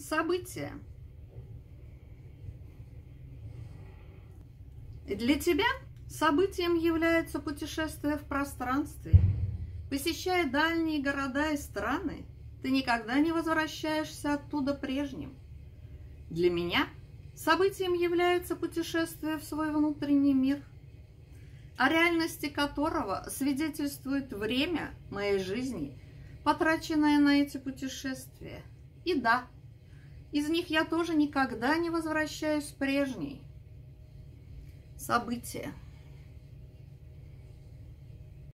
События. Для тебя событием является путешествие в пространстве. Посещая дальние города и страны, ты никогда не возвращаешься оттуда прежним. Для меня событием является путешествие в свой внутренний мир, о реальности которого свидетельствует время моей жизни, потраченное на эти путешествия. И да, из них я тоже никогда не возвращаюсь прежней. События.